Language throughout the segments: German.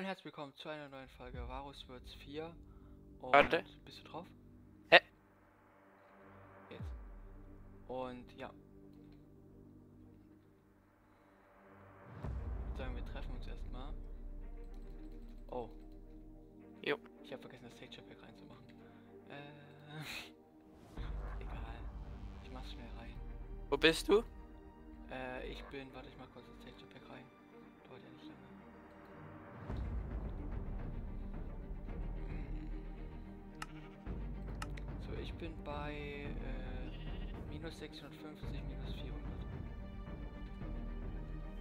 Hallo und herzlich willkommen zu einer neuen Folge Varus Words 4. Und Warte. Bist du drauf? Hä? Jetzt. Und ja. Ich würde sagen, wir treffen uns erstmal. Oh. Jo. Ich habe vergessen, das Texture Pack reinzumachen. Äh. Egal. Ich mach's schnell rein. Wo bist du? Äh, ich bin, warte ich mal kurz das Texture Pack rein. Bin bei äh, minus 650, minus 400.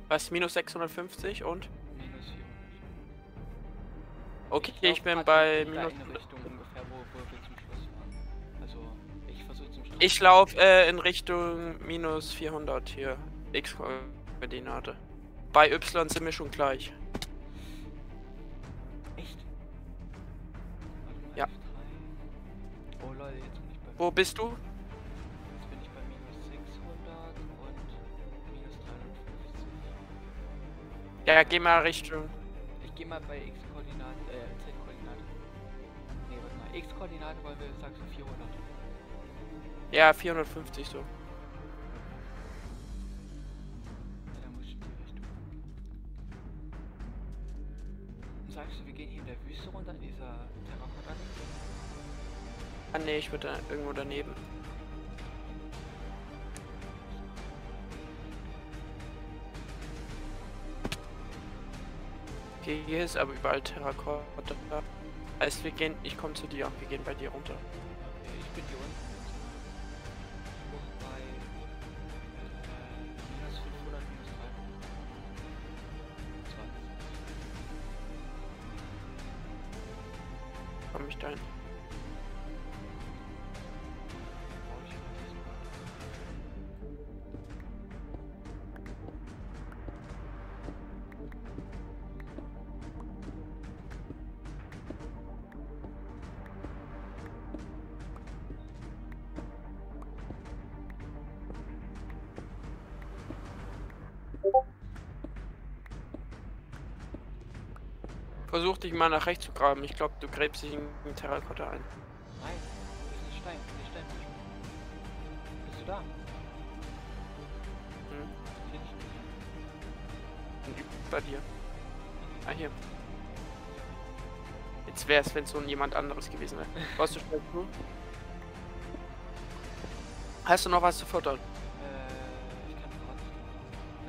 Was? Minus 650 und? Minus 400. Okay, glaub, ich bin bei minus. Richtung ungefähr, wo, wo wir zum Schluss waren. Also, ich versuche zum Schluss. Ich laufe äh, in Richtung minus 400 hier. X-Koordinate. Bei Y sind wir schon gleich. Wo bist du? Jetzt bin ich bei minus 600 und minus 350. Ja, geh mal Richtung. Ich gehe mal bei x-Koordinaten, äh, z-Koordinaten. Nee, warte mal. x-Koordinaten wollen wir, sagst du 400. Ja, 450 so. Ja, dann muss ich in die Richtung. Und sagst du, wir gehen hier in der Wüste runter, in dieser? Ah ne, ich würde da irgendwo daneben. Okay, hier ist aber überall Terrakotta. Heißt, wir gehen, ich komme zu dir, wir gehen bei dir runter. Ich bin hier unten. Versuch dich mal nach rechts zu graben. Ich glaube, du gräbst dich in den Terrakotta ein. Nein, das ist ein Stein. Stein muss ich machen. Bist du da? Hm? Bei dir. Ah, hier. Jetzt wäre es, wenn es so jemand anderes gewesen wäre. Brauchst du schnell zu? Hast du noch was zu futtern? Äh, ich kann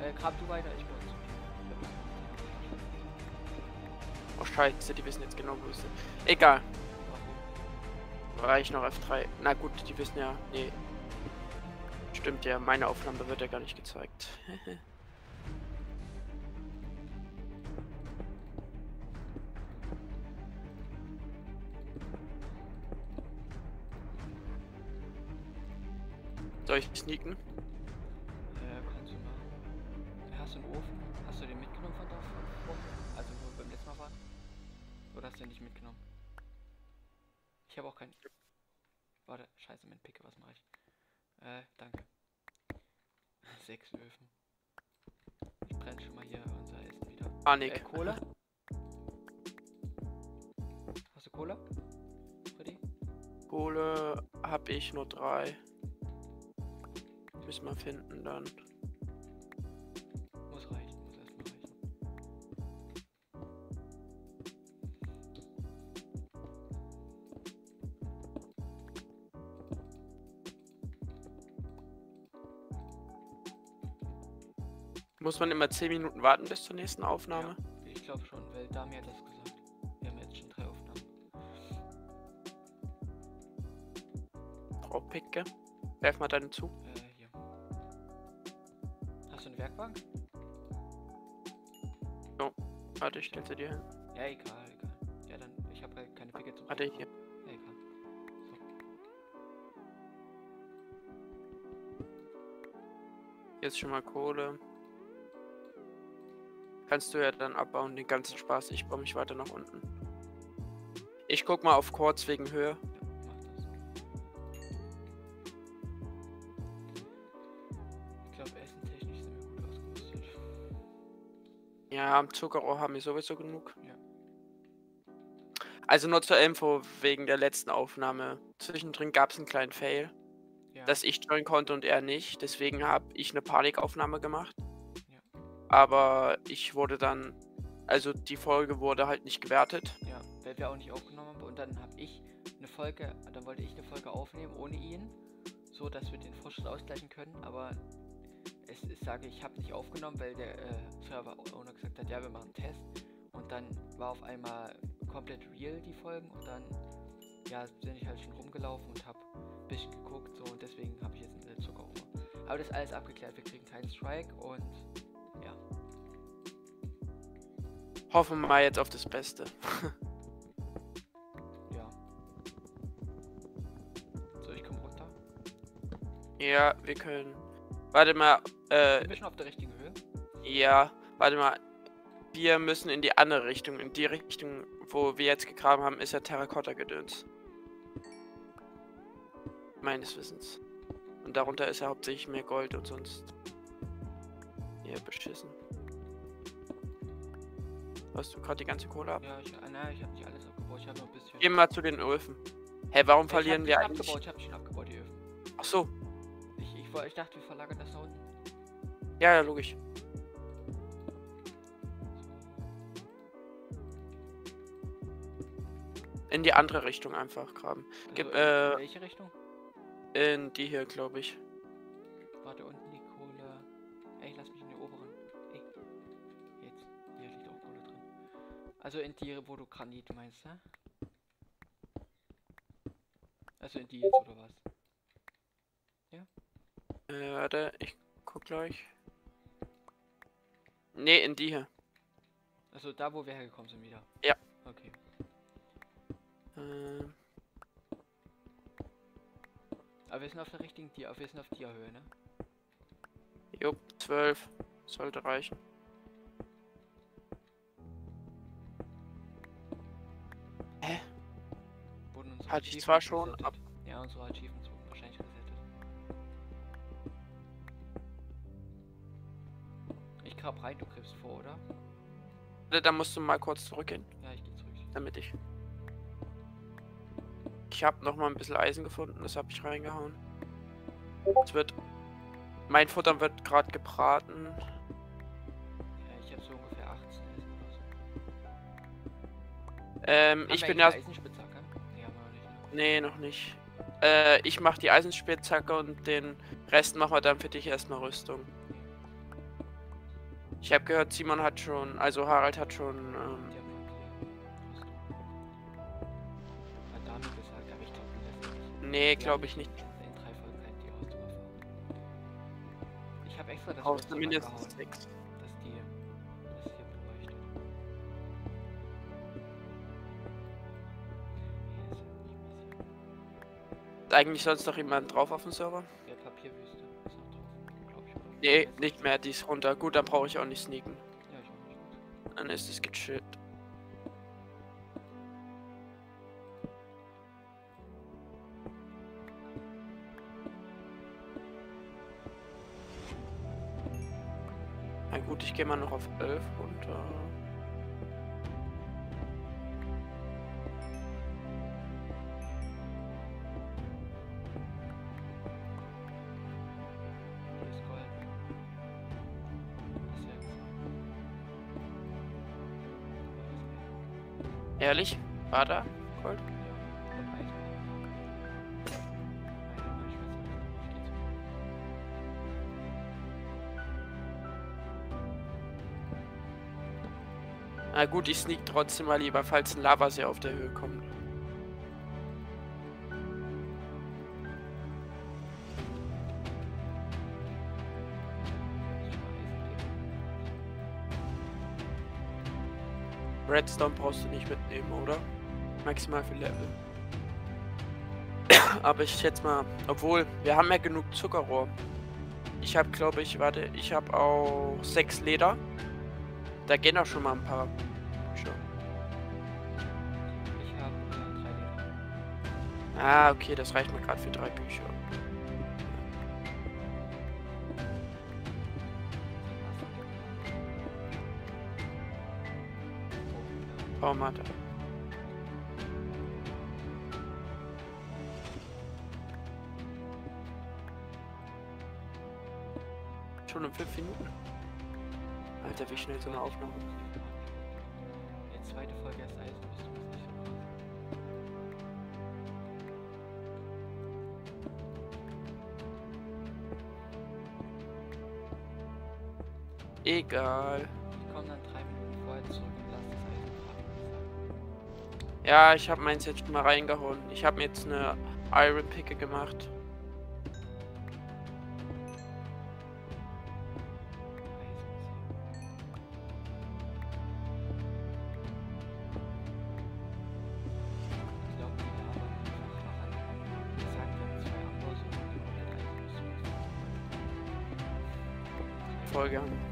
nicht. Äh, grab du weiter, ich bin scheiße, die wissen jetzt genau, wo es ist. Egal. War ich noch F3. Na gut, die wissen ja. Nee. Stimmt ja, meine Aufnahme wird ja gar nicht gezeigt. Soll ich sneaken? Den nicht mitgenommen? Ich habe auch keinen. Warte, scheiße, mit Picke, was mache ich? Äh, danke. Sechs Öfen. Ich brenne schon mal hier unser Essen wieder. Panik. Äh, Cola? Hast du Cola? Freddy? Kohle habe ich nur drei. Müssen wir finden dann. Muss man immer 10 Minuten warten bis zur nächsten Aufnahme? Ja, ich glaube schon, weil Dami hat das gesagt. Wir haben jetzt schon drei Aufnahmen. Frau Picke. Werf mal deinen zu. Äh, hier. Hast du eine Werkbank? Warte, ich stell sie dir hin. Ja, egal, egal. Ja, dann, ich habe halt keine Picke zum Warte, hier. Ja, egal. Hier ist schon mal Kohle. Kannst du ja dann abbauen, den ganzen Spaß. Ich baue mich weiter nach unten. Ich guck mal auf Quartz wegen Höhe. Ja. Ich glaube, essentechnisch sind wir gut ausgerüstet. Ja, am Zuckerrohr haben wir sowieso genug. Also nur zur Info wegen der letzten Aufnahme. Zwischendrin gab es einen kleinen Fail, Ja. dass ich joinen konnte und er nicht. Deswegen habe ich eine Panikaufnahme gemacht. Aber ich wurde dann, also die Folge wurde halt nicht gewertet. Ja, weil wir auch nicht aufgenommen haben. Und dann habe ich eine Folge, dann wollte ich eine Folge aufnehmen ohne ihn, so dass wir den Fortschritt ausgleichen können. Aber es, ich sage, ich habe nicht aufgenommen, weil der äh, Server-Owner gesagt hat, ja, wir machen einen Test. Und dann war auf einmal komplett real die Folgen und dann ja, bin ich halt schon rumgelaufen und habe ein bisschen geguckt so und deswegen habe ich jetzt eine Zuckeruhr. Aber das ist alles abgeklärt, wir kriegen keinen Strike und Hoffen wir mal jetzt auf das Beste. Ja. So, ich komme runter. ja, wir können. Warte mal, äh, wir schon auf der richtigen Höhe? ja, warte mal. Wir müssen in die andere Richtung. In die Richtung, wo wir jetzt gegraben haben, ist ja Terrakotta-Gedöns. Meines Wissens. Und darunter ist ja hauptsächlich mehr Gold und sonst. Ja, beschissen. Hast du gerade die ganze Kohle ab? Ja, ich, äh, nein, ich habe nicht alles abgebaut, ich habe nur ein bisschen. Geh mal zu den Öfen. Hä, warum Ja, verlieren ich wir eigentlich? Abgebaut, ich habe schon abgebaut, die Öfen. Ach so. Ich, ich, ich dachte, wir verlagern das da unten. Ja, ja, logisch. In die andere Richtung einfach graben. So. Gib, Also, äh, in welche Richtung? In die hier, glaube ich. Also in die, wo du Granit meinst, ne? Also in die jetzt oder was? Äh, warte, ich guck gleich. Nee, in die hier. Also da, wo wir hergekommen sind wieder. Ja. Okay. Ähm, Aber wir sind auf der richtigen Tier, wir sind auf Tierhöhe, ne? jupp, 12. Sollte reichen. Wurden unsere Hatte ich zwar schon, resettet? ab- Ja, unsere Achievements wurden wahrscheinlich resettet. Ich grab rein, du griffst vor, oder? Da musst du mal kurz zurückgehen, Ja, ich geh zurück. damit ich. Ich habe noch mal ein bisschen Eisen gefunden, das habe ich reingehauen. Es wird. Mein Futter wird gerade gebraten. Ähm, ich bin ja. Eisenspitzhacke? Nee, noch nicht. Nee, noch nicht. Äh, ich mach die Eisenspitzhacke und den Rest machen wir dann für dich erstmal Rüstung. Ich habe gehört, Simon hat schon, also Harald hat schon. Ähm, Nee, glaube ich nicht. Ich habe extra das Haus mindestens 6. eigentlich sonst noch jemand drauf auf dem Server? Ja, Papierwüste ist noch drauf, ich. Nee, nicht mehr, die ist runter. Gut, dann brauche ich auch nicht sneaken. Ja, ich auch nicht. Dann ist es gechillt. Na gut, ich gehe mal noch auf 11 runter. Ehrlich? War da? Gold? Na gut, ich sneak trotzdem mal lieber, falls ein Lavasee auf der Höhe kommt. Redstone brauchst du nicht mitnehmen, oder? Maximal für Level. Aber ich schätze mal, obwohl, wir haben ja genug Zuckerrohr. Ich habe, glaube ich, warte, ich habe auch sechs Leder. Da gehen auch schon mal ein paar. Bücher. Ich habe äh, drei Leder. Ah, okay, das reicht mir gerade für drei Bücher. Baumata. Schon in fünf Minuten. Alter, wie schnell so eine Aufnahme. Die zweite Folge ist heißt, Egal. Ja, ich habe meins jetzt mal reingehauen. Ich habe mir jetzt eine Iron Picke gemacht. Ich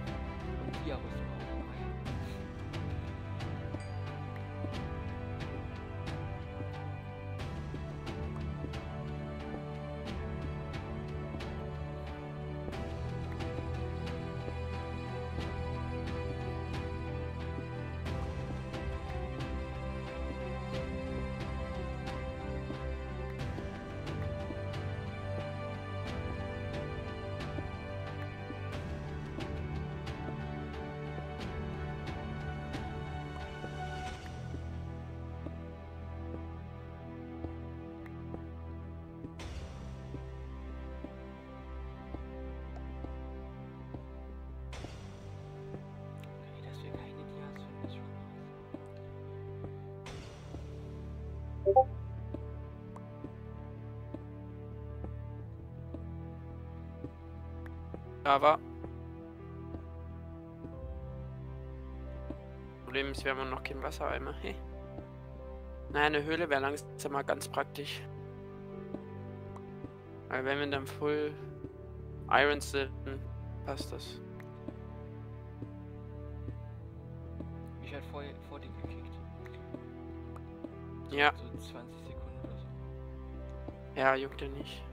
Aber. Problem ist, wir haben noch kein Wassereimer. Hey. Naja, eine Höhle wäre langsam mal ganz praktisch. Weil wenn wir dann Full Iron sind, passt das. Ich hatte vor, vor dir gekickt. Ja, So 20 Sekunden oder so. ja, juckt ja nicht.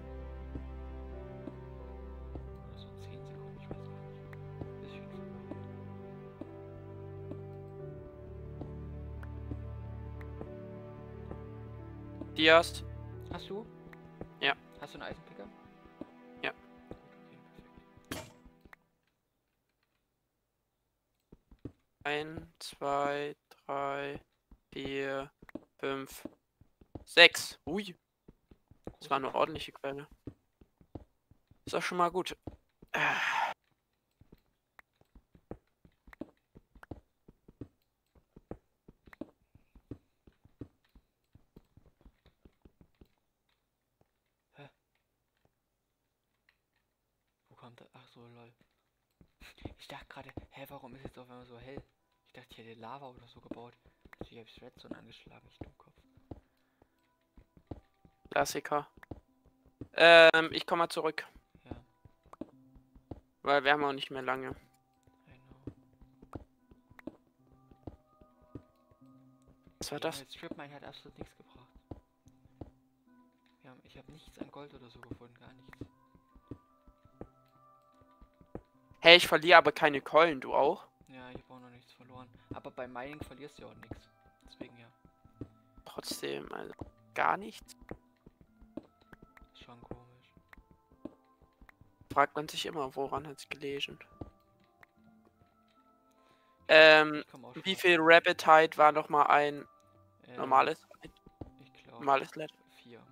Oder so 10 Sekunden, ich weiß gar nicht. Bisschen vorbei. Dias, Hast du? Ja. Hast du einen Eisenpicker? Ja. Okay, ein, zwei, drei, vier, fünf, sechs. Ui, das war eine ordentliche Quelle. Ist auch schon mal gut. Wo kommt das? Ach so, lol. Ich dachte gerade, hä, warum ist jetzt auf einmal so hell? Ich dachte, ich hätte Lava oder so gebaut. Ich habe Redstone angeschlagen, ich Dummkopf. Klassiker. Ähm, ich komme mal zurück, Ja, weil wir haben auch nicht mehr lange. Was war das? Strip Mine hat absolut nichts gebracht. Haben, ich habe nichts an Gold oder so gefunden, gar nichts. Hey, ich verliere aber keine Keulen, du auch? Ja, ich habe auch noch nichts verloren. Beim Mining verlierst du ja auch nichts. Deswegen ja, Trotzdem, also gar nichts. ist schon komisch. Fragt man sich immer, woran hat's gelesen? Ähm, auch wie viel Rabbit Hide war noch mal ein Äh, normales? Ich glaube. normales Led? Vier.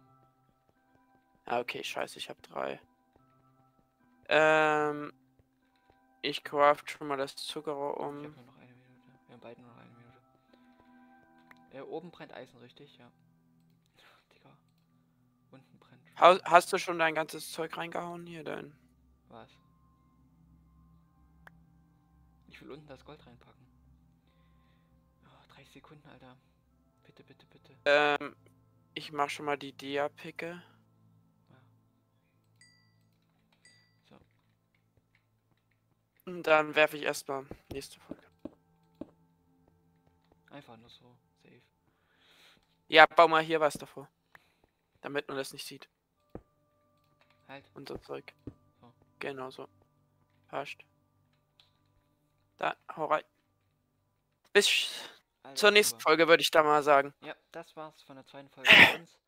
Ah, okay, scheiße, ich habe drei. Ähm, ich craft schon mal das Zuckerrohr um. Wir haben beide nur noch eine Minute. Äh, oben brennt Eisen, richtig? Ja. Digga. Unten brennt. Ha hast du schon dein ganzes Zeug reingehauen? Hier, dein. Was? Ich will unten das Gold reinpacken. Oh, 30 Sekunden, Alter. Bitte, bitte, bitte. Ähm, ich mach schon mal die Dia-Picke. Und dann werfe ich erstmal nächste Folge. Einfach nur so. Safe. Ja, bau mal hier was davor. Damit man das nicht sieht. Halt. Unser Zeug. So. Genau so. Passt. Da, hau rein. Bis Alter, zur nächsten super. Folge würde ich da mal sagen. Ja, das war's von der zweiten Folge von uns.